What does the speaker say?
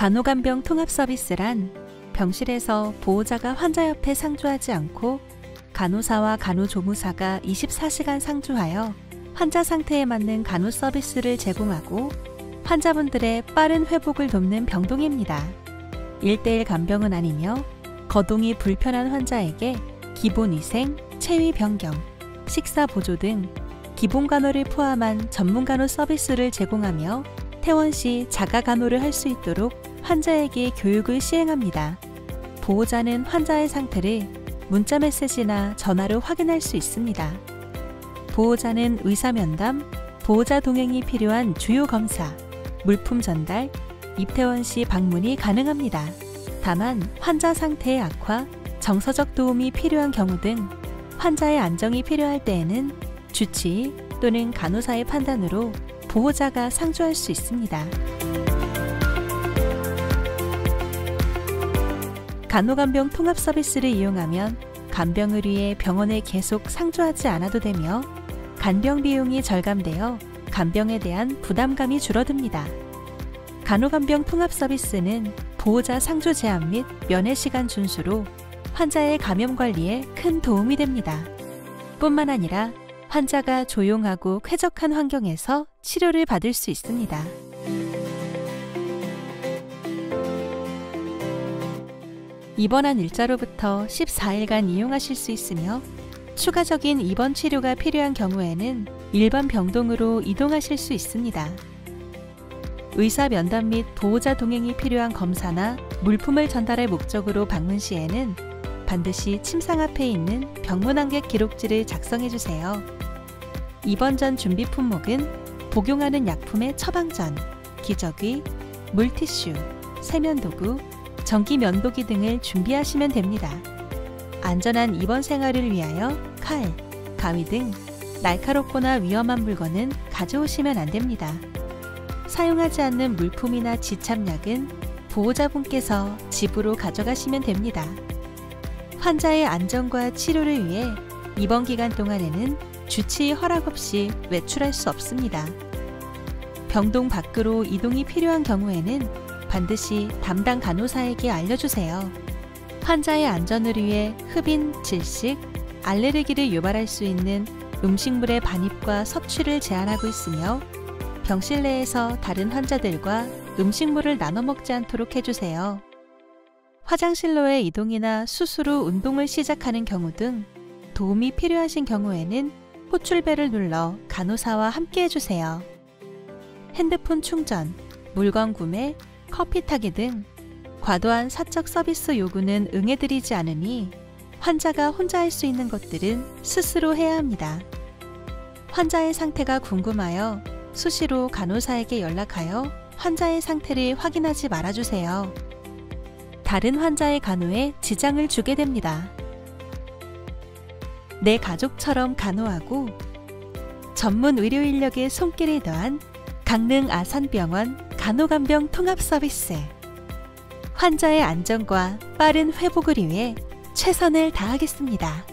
간호간병 통합 서비스란 병실에서 보호자가 환자 옆에 상주하지 않고 간호사와 간호조무사가 24시간 상주하여 환자 상태에 맞는 간호 서비스를 제공하고 환자분들의 빠른 회복을 돕는 병동입니다. 1대1 간병은 아니며 거동이 불편한 환자에게 기본 위생, 체위 변경, 식사 보조 등 기본 간호를 포함한 전문 간호 서비스를 제공하며 퇴원 시 자가 간호를 할 수 있도록 환자에게 교육을 시행합니다. 보호자는 환자의 상태를 문자 메시지나 전화로 확인할 수 있습니다. 보호자는 의사 면담, 보호자 동행이 필요한 주요 검사, 물품 전달, 입퇴원 시 방문이 가능합니다. 다만 환자 상태의 악화, 정서적 도움이 필요한 경우 등 환자의 안정이 필요할 때에는 주치의 또는 간호사의 판단으로 보호자가 상주할 수 있습니다. 간호간병 통합 서비스를 이용하면 간병을 위해 병원에 계속 상주하지 않아도 되며 간병 비용이 절감되어 간병에 대한 부담감이 줄어듭니다. 간호간병 통합 서비스는 보호자 상주 제한 및 면회 시간 준수로 환자의 감염 관리에 큰 도움이 됩니다. 뿐만 아니라 환자가 조용하고 쾌적한 환경에서 치료를 받을 수 있습니다. 입원한 일자로부터 14일간 이용하실 수 있으며 추가적인 입원 치료가 필요한 경우에는 일반 병동으로 이동하실 수 있습니다. 의사 면담 및 보호자 동행이 필요한 검사나 물품을 전달할 목적으로 방문 시에는 반드시 침상 앞에 있는 병문안객 기록지를 작성해 주세요. 입원 전 준비 품목은 복용하는 약품의 처방전, 기저귀, 물티슈, 세면도구, 전기 면도기 등을 준비하시면 됩니다. 안전한 입원 생활을 위하여 칼, 가위 등 날카롭거나 위험한 물건은 가져오시면 안 됩니다. 사용하지 않는 물품이나 지참약은 보호자분께서 집으로 가져가시면 됩니다. 환자의 안전과 치료를 위해 입원 기간 동안에는 주치의 허락 없이 외출할 수 없습니다. 병동 밖으로 이동이 필요한 경우에는 반드시 담당 간호사에게 알려주세요. 환자의 안전을 위해 흡인, 질식, 알레르기를 유발할 수 있는 음식물의 반입과 섭취를 제한하고 있으며 병실 내에서 다른 환자들과 음식물을 나눠 먹지 않도록 해주세요. 화장실로의 이동이나 수술 후 운동을 시작하는 경우 등 도움이 필요하신 경우에는 호출벨을 눌러 간호사와 함께 해주세요. 핸드폰 충전, 물건 구매, 커피 타기 등 과도한 사적 서비스 요구는 응해드리지 않으니 환자가 혼자 할 수 있는 것들은 스스로 해야 합니다. 환자의 상태가 궁금하여 수시로 간호사에게 연락하여 환자의 상태를 확인하지 말아주세요. 다른 환자의 간호에 지장을 주게 됩니다. 내 가족처럼 간호하고 전문 의료 인력의 손길을 더한 강릉 아산병원 간호간병 통합 서비스. 환자의 안전과 빠른 회복을 위해 최선을 다하겠습니다.